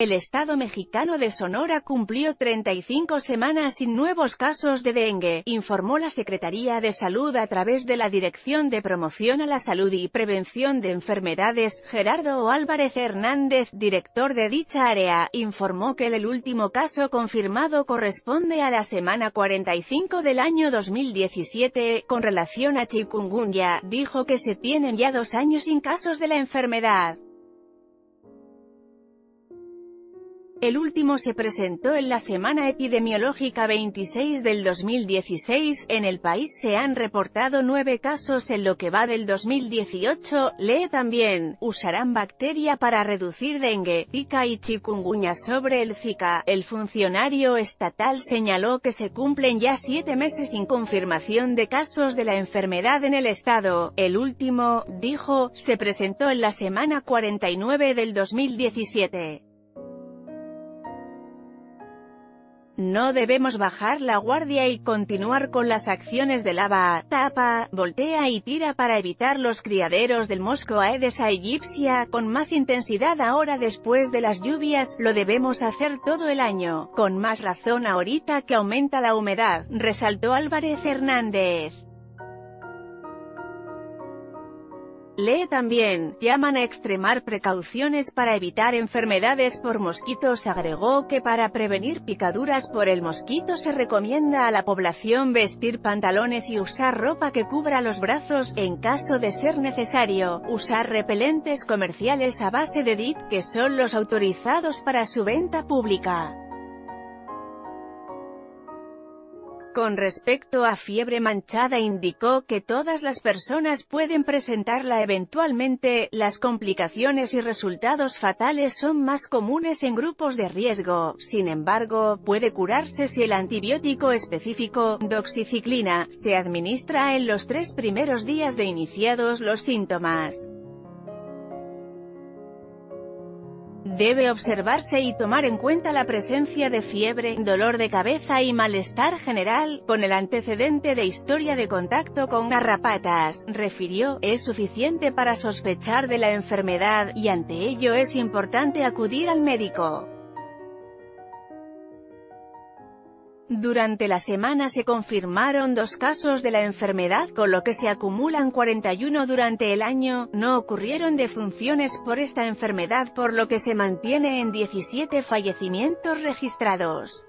El estado mexicano de Sonora cumplió 35 semanas sin nuevos casos de dengue, informó la Secretaría de Salud a través de la Dirección de Promoción a la Salud y Prevención de Enfermedades. Gerardo Álvarez Hernández, director de dicha área, informó que el último caso confirmado corresponde a la semana 45 del año 2017. Con relación a chikungunya, dijo que se tienen ya dos años sin casos de la enfermedad. El último se presentó en la semana epidemiológica 26 del 2016, en el país se han reportado nueve casos. En lo que va del 2018, lee también, usarán bacteria para reducir dengue, zika y chikungunya sobre el zika, el funcionario estatal señaló que se cumplen ya siete meses sin confirmación de casos de la enfermedad en el estado, el último, dijo, se presentó en la semana 49 del 2017. No debemos bajar la guardia y continuar con las acciones de lava, tapa, voltea y tira para evitar los criaderos del mosco Aedes aegyptia. Con más intensidad ahora después de las lluvias, lo debemos hacer todo el año, con más razón ahorita que aumenta la humedad, resaltó Álvarez Hernández. Lee también, llaman a extremar precauciones para evitar enfermedades por mosquitos agregó que para prevenir picaduras por el mosquito se recomienda a la población vestir pantalones y usar ropa que cubra los brazos, en caso de ser necesario, usar repelentes comerciales a base de DIT, que son los autorizados para su venta pública. Con respecto a fiebre manchada indicó que todas las personas pueden presentarla eventualmente, las complicaciones y resultados fatales son más comunes en grupos de riesgo, sin embargo, puede curarse si el antibiótico específico, doxiciclina, se administra en los tres primeros días de iniciados los síntomas. Debe observarse y tomar en cuenta la presencia de fiebre, dolor de cabeza y malestar general, con el antecedente de historia de contacto con garrapatas, refirió, es suficiente para sospechar de la enfermedad, y ante ello es importante acudir al médico. Durante la semana se confirmaron dos casos de la enfermedad, con lo que se acumulan 41 durante el año, no ocurrieron defunciones por esta enfermedad por lo que se mantiene en 17 fallecimientos registrados.